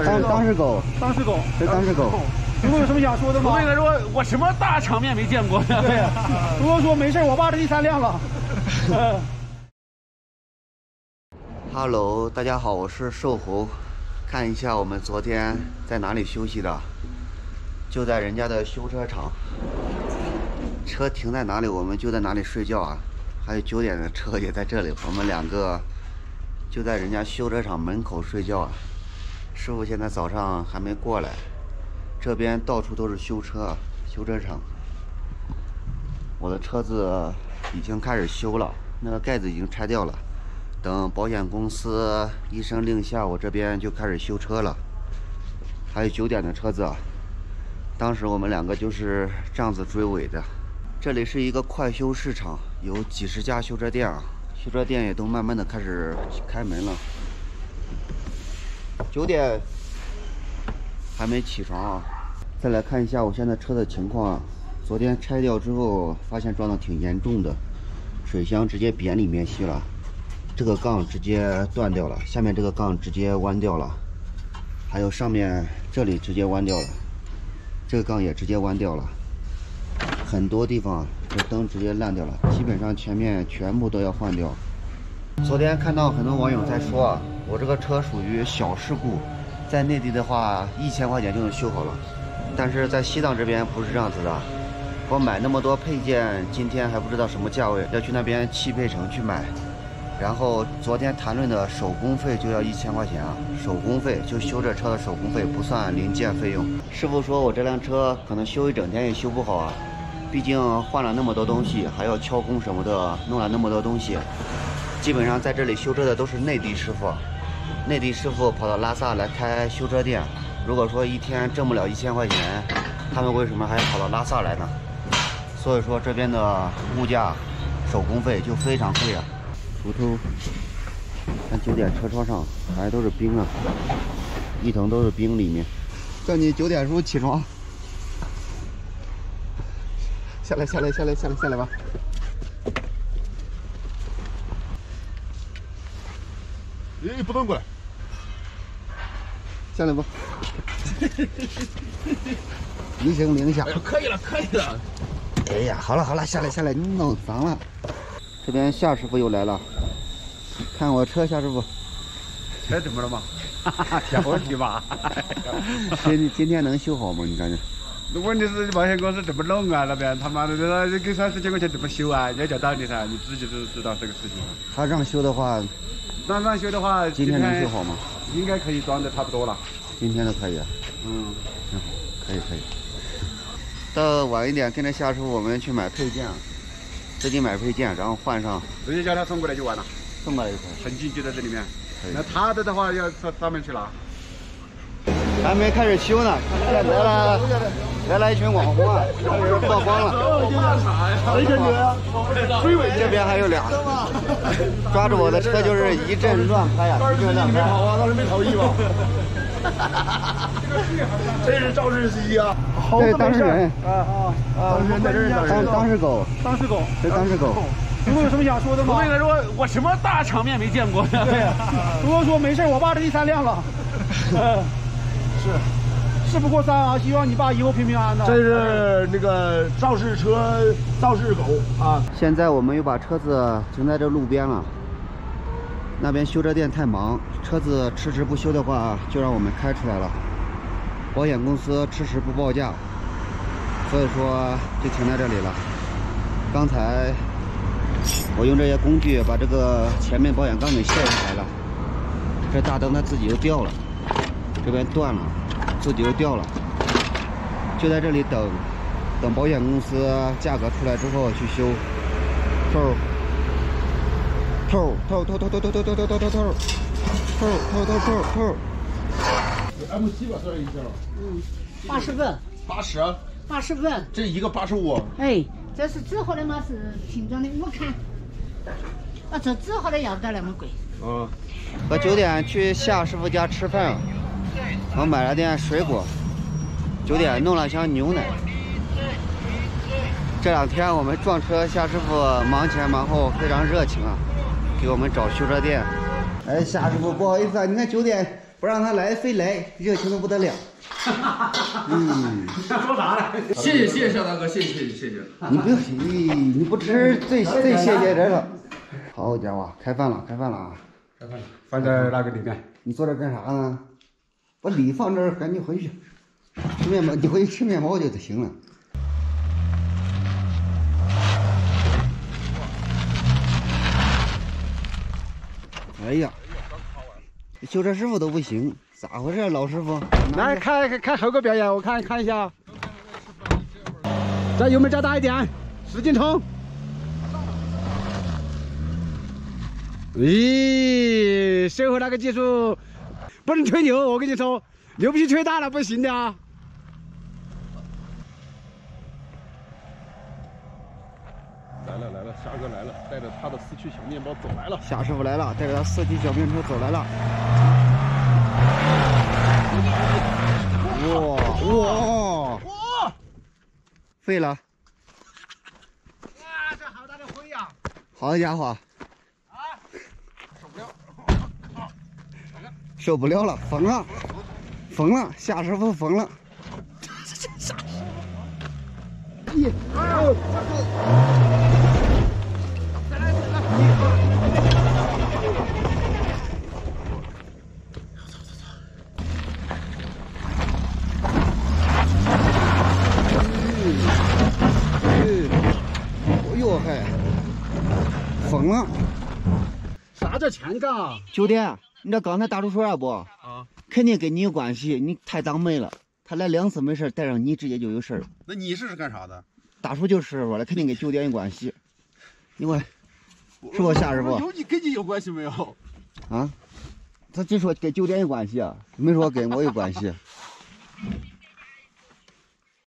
当当是狗，当是狗，这当是狗。如果有什么想说的吗？我跟他说，我什么大场面没见过呢？对呀，如果说没事，我爸这第三辆了。Hello，大家好，我是瘦猴。看一下我们昨天在哪里休息的，就在人家的修车厂。车停在哪里，我们就在哪里睡觉啊。还有九点的车也在这里，我们两个就在人家修车厂门口睡觉啊。师傅现在早上还没过来，这边到处都是修车，修车厂。我的车子已经开始修了，那个盖子已经拆掉了。等保险公司一声令下，我这边就开始修车了。还有九点的车子，当时我们两个就是这样子追尾的。这里是一个快修市场，有几十家修车店啊，修车店也都慢慢的开始开门了。九点还没起床啊！再来看一下我现在车的情况啊，昨天拆掉之后，发现撞的挺严重的，水箱直接扁里面去了。这个杠直接断掉了，下面这个杠直接弯掉了，还有上面这里直接弯掉了，这个杠也直接弯掉了，很多地方这灯直接烂掉了，基本上前面全部都要换掉。昨天看到很多网友在说啊，我这个车属于小事故，在内地的话一千块钱就能修好了，但是在西藏这边不是这样子的。我买那么多配件，今天还不知道什么价位，要去那边汽配城去买。然后昨天谈论的手工费就要一千块钱啊，手工费就修这车的手工费不算零件费用。师傅说我这辆车可能修一整天也修不好啊，毕竟换了那么多东西，还要敲工什么的，弄了那么多东西。基本上在这里修车的都是内地师傅，内地师傅跑到拉萨来开修车店。如果说一天挣不了一千块钱，他们为什么还要跑到拉萨来呢？所以说这边的物价、手工费就非常贵啊。图图，看九点车窗上还都是冰啊，一层都是冰里面。叫你九点时候起床，下来下来下来下来下来吧。哎，不能过来，下来吧。一声令下。可以了，可以了。哎呀，好了好了，下来下来，你弄脏了。这边夏师傅又来了，看我车，夏师傅。车怎么了嘛？小问题吧。今今天能修好吗？你感觉？问题是保险公司怎么弄啊？那边他妈的，那给三四千块钱怎么修啊？要讲道理噻，你自己都知道这个事情。他让修的话，让让修的话，今天能修好吗？应该可以装的差不多了。今天都可以啊。嗯，挺好，可以可以。到晚一点跟着夏师傅我们去买配件，自己买配件，然后换上。直接叫他送过来就完了。送过来就可以。痕迹就在这里面。那他的的话要上上面去拿。还没开始修呢，看来了来了一群网红啊，开始曝光了。这边还有俩，抓住我的车就是一阵乱拍呀，一阵乱拍。跑啊，当时没逃逸吧？这是肇事司机啊！这当事人啊啊啊！当事人在这儿当当是狗，当是狗，这当是狗。如果有什么想说的吗？我跟他说，我什么大场面没见过呢？对呀，如果说没事，我爸这第三辆了。是，事不过三啊！希望你爸以后平平安安的。这是那个肇事车、肇事狗啊！现在我们又把车子停在这路边了。那边修车店太忙，车子迟迟不修的话，就让我们开出来了。保险公司迟迟不报价，所以说就停在这里了。刚才我用这些工具把这个前面保险杠给卸下来了，这大灯它自己又掉了，这边断了，自己又掉了，就在这里等，等保险公司价格出来之后去修。偷偷偷偷偷偷偷偷偷偷偷偷偷偷偷偷偷偷。M 七吧，算一下。八十分，八十，八十分。这一个八十五。哎，这是纸盒的吗，是瓶装的，我看。啊，这纸盒的要不得那么贵。嗯。我九点去夏师傅家吃饭，我买了点水果。九点弄了箱牛奶。这两天我们撞车，夏师傅忙前忙后，非常热情啊，给我们找修车店。哎，夏师傅不好意思啊，你看九点不让他来，非来，热情的不得了。嗯，说啥呢？谢谢谢谢夏大哥，谢谢谢谢谢谢。你不要，你你不吃最最谢谢人了。好家伙，开饭了，开饭了啊！开饭了放在那个里面。你坐这干啥呢？把礼放这儿，赶紧回去吃面包。你回去吃面包就行了。哎呀，修车师傅都不行，咋回事？老师傅，来看看猴哥表演，我看看一下。加油门加大一点，使劲冲！咦，身后那个技术不能吹牛，我跟你说，牛皮吹大了不行的啊！来了来了，虾哥来了，带着他的四驱小面包走来了。夏师傅来了，带着他四驱小面包走来了。哇哇哇！废了！哇，这好大的灰呀！好家伙！啊，受不了！受不了了，疯了，疯了！夏师傅疯了！一，二，哎呦嗨，疯了！啥叫前杠啊？兄弟，你知道刚才大叔说啥不？啊，肯定跟你有关系，你太倒霉了。他来两次没事，带上你直接就有事儿。那你是干啥的？大叔就是师傅了，肯定跟酒店有关系。你问，是不夏师傅？有你跟你有关系没有？啊？他就说跟酒店有关系啊，没说跟我有关系。